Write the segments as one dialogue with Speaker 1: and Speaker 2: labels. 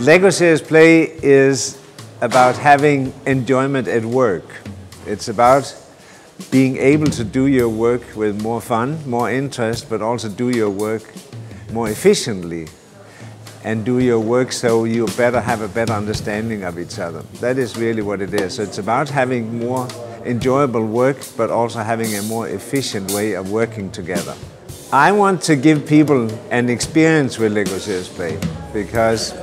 Speaker 1: Lego Serious Play is about having enjoyment at work. It's about being able to do your work with more fun, more interest, but also do your work more efficiently and do your work so you better have a better understanding of each other. That is really what it is. So it's about having more enjoyable work, but also having a more efficient way of working together. I want to give people an experience with Lego Serious Play because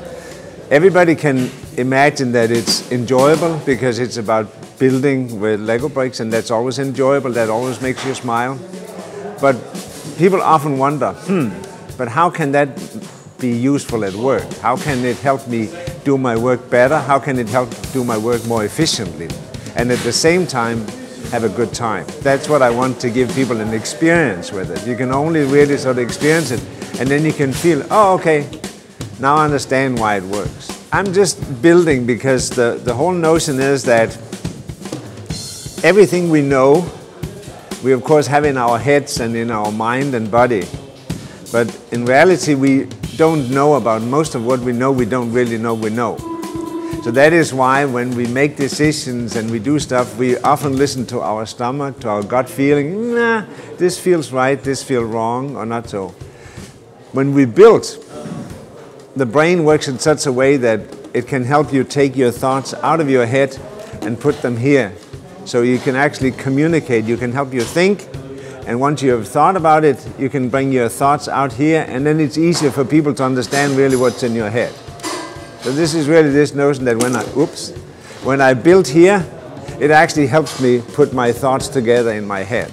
Speaker 1: Everybody can imagine that it's enjoyable because it's about building with Lego bricks and that's always enjoyable, that always makes you smile. But people often wonder, hmm, but how can that be useful at work? How can it help me do my work better? How can it help do my work more efficiently? And at the same time, have a good time. That's what I want to give people an experience with it. You can only really sort of experience it and then you can feel, oh, okay, now I understand why it works. I'm just building because the, the whole notion is that everything we know, we of course have in our heads and in our mind and body. But in reality, we don't know about most of what we know, we don't really know we know. So that is why when we make decisions and we do stuff, we often listen to our stomach, to our gut feeling, nah, this feels right, this feels wrong, or not so. When we build, the brain works in such a way that it can help you take your thoughts out of your head and put them here. So you can actually communicate, you can help you think, and once you have thought about it, you can bring your thoughts out here, and then it's easier for people to understand really what's in your head. So this is really this notion that when I, oops, when I build here, it actually helps me put my thoughts together in my head.